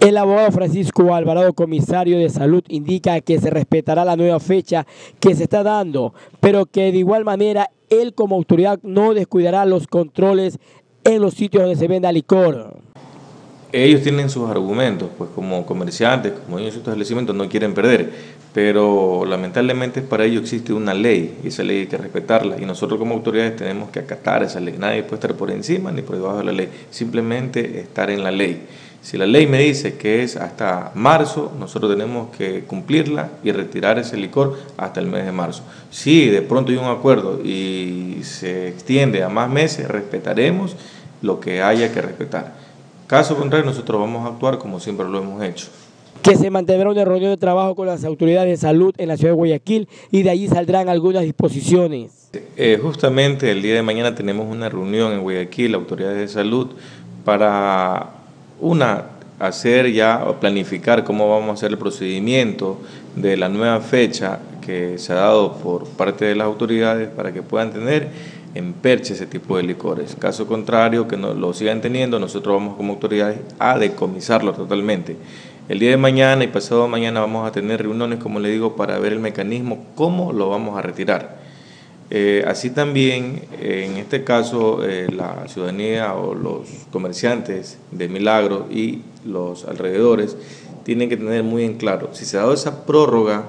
El abogado Francisco Alvarado, comisario de salud, indica que se respetará la nueva fecha que se está dando, pero que de igual manera él como autoridad no descuidará los controles en los sitios donde se venda licor. Ellos tienen sus argumentos, pues como comerciantes, como de estos establecimientos no quieren perder, pero lamentablemente para ello existe una ley y esa ley hay que respetarla y nosotros como autoridades tenemos que acatar esa ley. Nadie puede estar por encima ni por debajo de la ley, simplemente estar en la ley. Si la ley me dice que es hasta marzo, nosotros tenemos que cumplirla y retirar ese licor hasta el mes de marzo. Si de pronto hay un acuerdo y se extiende a más meses, respetaremos lo que haya que respetar. Caso contrario, nosotros vamos a actuar como siempre lo hemos hecho. Que se mantendrá una reunión de trabajo con las autoridades de salud en la ciudad de Guayaquil y de allí saldrán algunas disposiciones. Eh, justamente el día de mañana tenemos una reunión en Guayaquil, autoridades de salud, para una, hacer ya o planificar cómo vamos a hacer el procedimiento de la nueva fecha que se ha dado por parte de las autoridades para que puedan tener en perche ese tipo de licores. Caso contrario, que no lo sigan teniendo, nosotros vamos como autoridades a decomisarlo totalmente. El día de mañana y pasado mañana vamos a tener reuniones, como le digo, para ver el mecanismo, cómo lo vamos a retirar. Eh, así también, en este caso, eh, la ciudadanía o los comerciantes de Milagro y los alrededores tienen que tener muy en claro, si se ha dado esa prórroga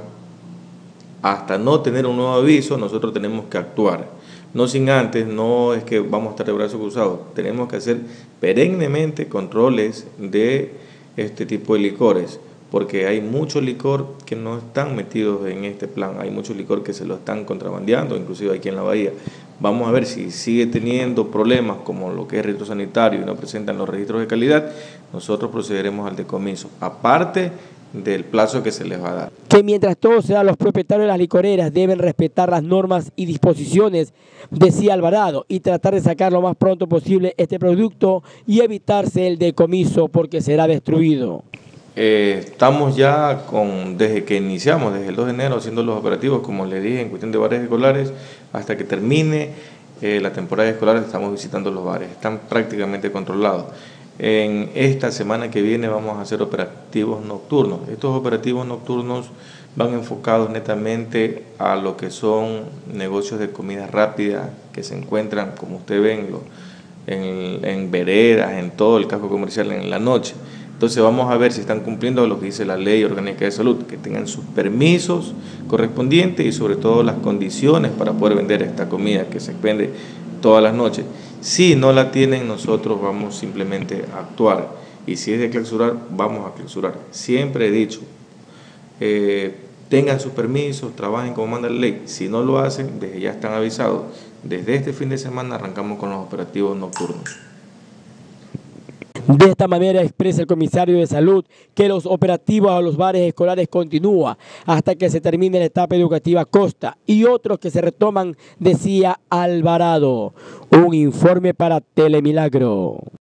hasta no tener un nuevo aviso, nosotros tenemos que actuar. No sin antes, no es que vamos a estar de brazos cruzados, tenemos que hacer perennemente controles de este tipo de licores porque hay mucho licor que no están metidos en este plan, hay mucho licor que se lo están contrabandeando, inclusive aquí en la bahía. Vamos a ver si sigue teniendo problemas como lo que es registro sanitario y no presentan los registros de calidad, nosotros procederemos al decomiso, aparte del plazo que se les va a dar. Que mientras todo sea, los propietarios de las licoreras deben respetar las normas y disposiciones, decía Alvarado, y tratar de sacar lo más pronto posible este producto y evitarse el decomiso porque será destruido. Eh, estamos ya con, desde que iniciamos, desde el 2 de enero, haciendo los operativos, como le dije, en cuestión de bares escolares, hasta que termine eh, la temporada escolar, estamos visitando los bares. Están prácticamente controlados. En esta semana que viene vamos a hacer operativos nocturnos. Estos operativos nocturnos van enfocados netamente a lo que son negocios de comida rápida que se encuentran, como usted ve, en, en veredas, en todo el casco comercial en la noche. Entonces vamos a ver si están cumpliendo lo que dice la ley orgánica de salud, que tengan sus permisos correspondientes y sobre todo las condiciones para poder vender esta comida que se vende todas las noches. Si no la tienen, nosotros vamos simplemente a actuar. Y si es de clausurar, vamos a clausurar. Siempre he dicho, eh, tengan sus permisos, trabajen como manda la ley. Si no lo hacen, desde ya están avisados. Desde este fin de semana arrancamos con los operativos nocturnos. De esta manera expresa el comisario de salud que los operativos a los bares escolares continúan hasta que se termine la etapa educativa Costa y otros que se retoman, decía Alvarado. Un informe para Telemilagro.